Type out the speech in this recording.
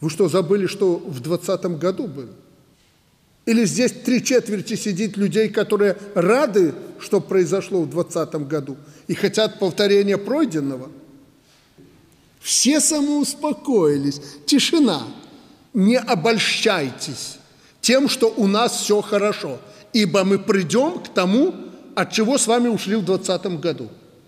Вы что, забыли, что в 2020 году было? Или здесь три четверти сидит людей, которые рады, что произошло в 2020 году, и хотят повторения пройденного? Все самоуспокоились. Тишина. Не обольщайтесь тем, что у нас все хорошо, ибо мы придем к тому, от чего с вами ушли в 2020 году –